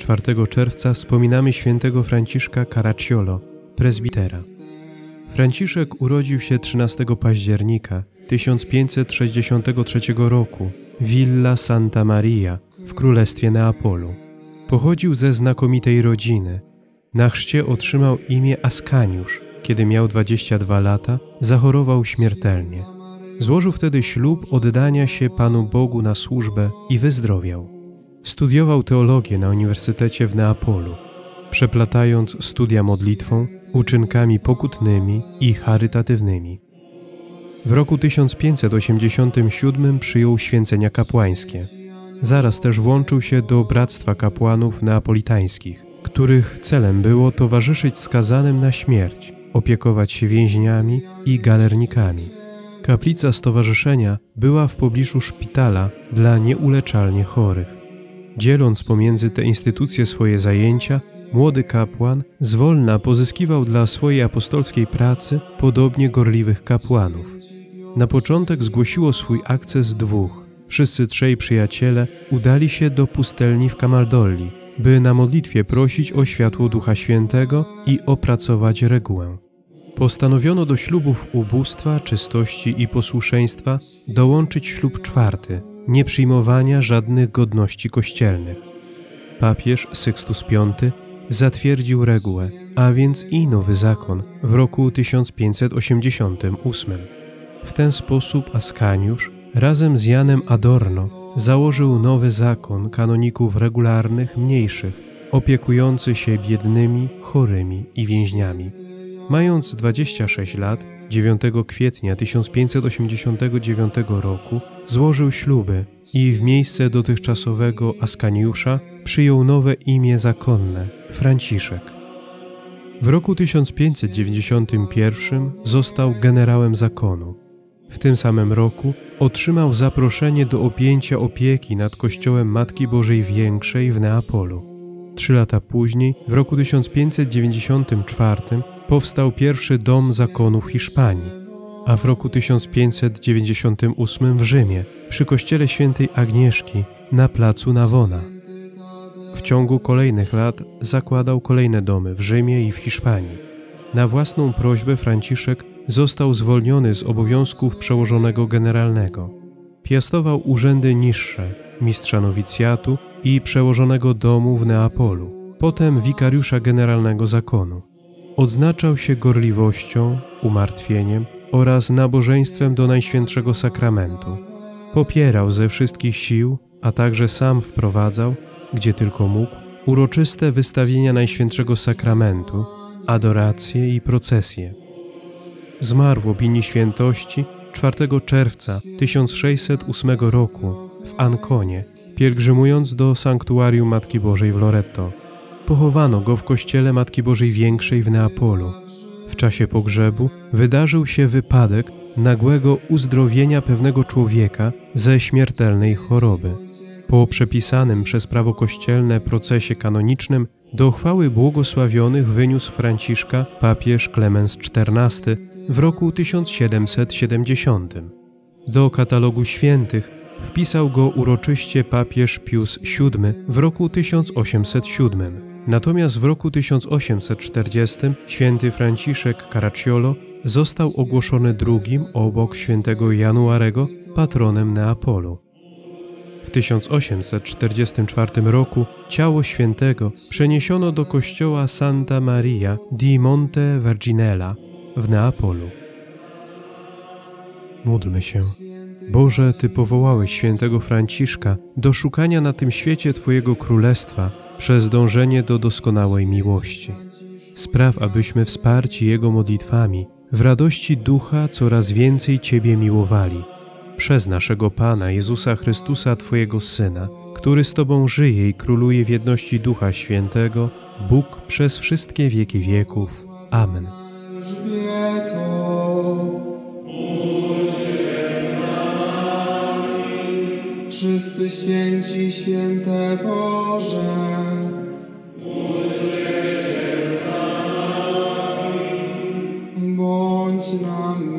4 czerwca wspominamy świętego Franciszka Caracciolo, prezbitera. Franciszek urodził się 13 października 1563 roku w Villa Santa Maria w Królestwie Neapolu. Pochodził ze znakomitej rodziny. Na chrzcie otrzymał imię Askaniusz. Kiedy miał 22 lata, zachorował śmiertelnie. Złożył wtedy ślub oddania się Panu Bogu na służbę i wyzdrowiał. Studiował teologię na Uniwersytecie w Neapolu, przeplatając studia modlitwą, uczynkami pokutnymi i charytatywnymi. W roku 1587 przyjął święcenia kapłańskie. Zaraz też włączył się do Bractwa Kapłanów Neapolitańskich, których celem było towarzyszyć skazanym na śmierć, opiekować się więźniami i galernikami. Kaplica stowarzyszenia była w pobliżu szpitala dla nieuleczalnie chorych. Dzieląc pomiędzy te instytucje swoje zajęcia, młody kapłan zwolna pozyskiwał dla swojej apostolskiej pracy podobnie gorliwych kapłanów. Na początek zgłosiło swój akces dwóch. Wszyscy trzej przyjaciele udali się do pustelni w Camaldolli, by na modlitwie prosić o światło Ducha Świętego i opracować regułę. Postanowiono do ślubów ubóstwa, czystości i posłuszeństwa dołączyć ślub czwarty, nieprzyjmowania żadnych godności kościelnych. Papież Sykstus V zatwierdził regułę, a więc i nowy zakon w roku 1588. W ten sposób Askaniusz razem z Janem Adorno założył nowy zakon kanoników regularnych mniejszych, opiekujący się biednymi, chorymi i więźniami. Mając 26 lat, 9 kwietnia 1589 roku złożył śluby i w miejsce dotychczasowego Askaniusza przyjął nowe imię zakonne Franciszek. W roku 1591 został generałem zakonu. W tym samym roku otrzymał zaproszenie do objęcia opieki nad kościołem Matki Bożej Większej w Neapolu. Trzy lata później, w roku 1594, powstał pierwszy dom zakonu w Hiszpanii, a w roku 1598 w Rzymie, przy kościele świętej Agnieszki na placu Navona. W ciągu kolejnych lat zakładał kolejne domy w Rzymie i w Hiszpanii. Na własną prośbę Franciszek został zwolniony z obowiązków przełożonego generalnego. Piastował urzędy niższe, mistrza nowicjatu i przełożonego domu w Neapolu, potem wikariusza generalnego zakonu. Odznaczał się gorliwością, umartwieniem oraz nabożeństwem do Najświętszego Sakramentu. Popierał ze wszystkich sił, a także sam wprowadzał, gdzie tylko mógł, uroczyste wystawienia Najświętszego Sakramentu, adoracje i procesje. Zmarł w opinii świętości 4 czerwca 1608 roku w Anconie, pielgrzymując do sanktuarium Matki Bożej w Loreto. Pochowano go w kościele Matki Bożej Większej w Neapolu. Czasie pogrzebu wydarzył się wypadek nagłego uzdrowienia pewnego człowieka ze śmiertelnej choroby. Po przepisanym przez prawo kościelne procesie kanonicznym do chwały błogosławionych wyniósł Franciszka papież Klemens XIV w roku 1770. Do katalogu świętych wpisał go uroczyście papież Pius VII w roku 1807. Natomiast w roku 1840 święty Franciszek Caracciolo został ogłoszony drugim obok świętego Januarego patronem Neapolu. W 1844 roku ciało świętego przeniesiono do kościoła Santa Maria di Monte Verginella w Neapolu. Módlmy się. Boże, Ty powołałeś świętego Franciszka do szukania na tym świecie Twojego Królestwa przez dążenie do doskonałej miłości. Spraw, abyśmy wsparci Jego modlitwami w radości ducha coraz więcej Ciebie miłowali. Przez naszego Pana Jezusa Chrystusa, Twojego Syna, który z Tobą żyje i króluje w jedności Ducha Świętego, Bóg przez wszystkie wieki wieków. Amen. Wszyscy święci, święte Boże. Bądź nam.